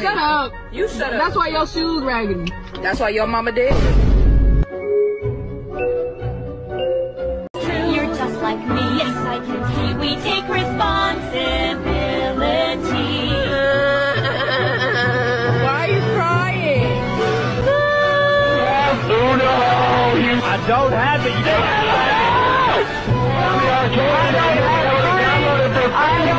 Shut up. You shut up. That's why your shoes raggedy. That's why your mama did. You're just like me, yes I can see we take responsibility. Why are you crying? I don't have it. You don't have it. I don't have it. I don't have it.